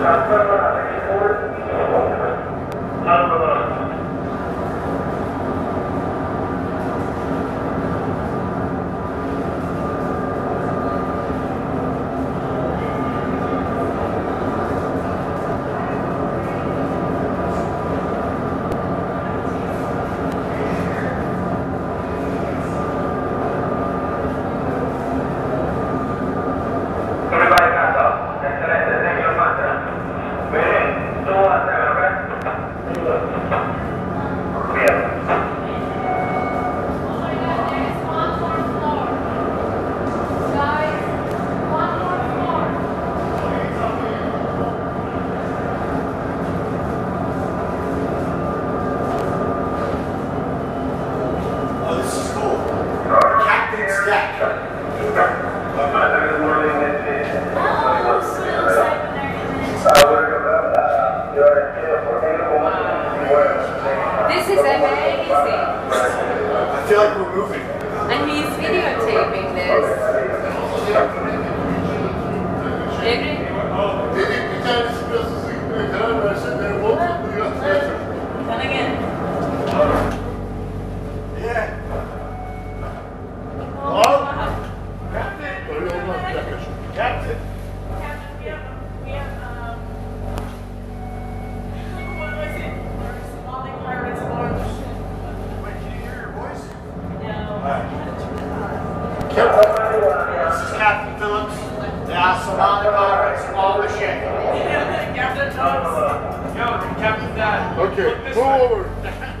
Música This is amazing. I feel like we're moving. And he's videotaping this. This is Captain Phillips. The Somali Pirates Walter Ship. Captain Thomas. Yo, Captain Dad. Okay,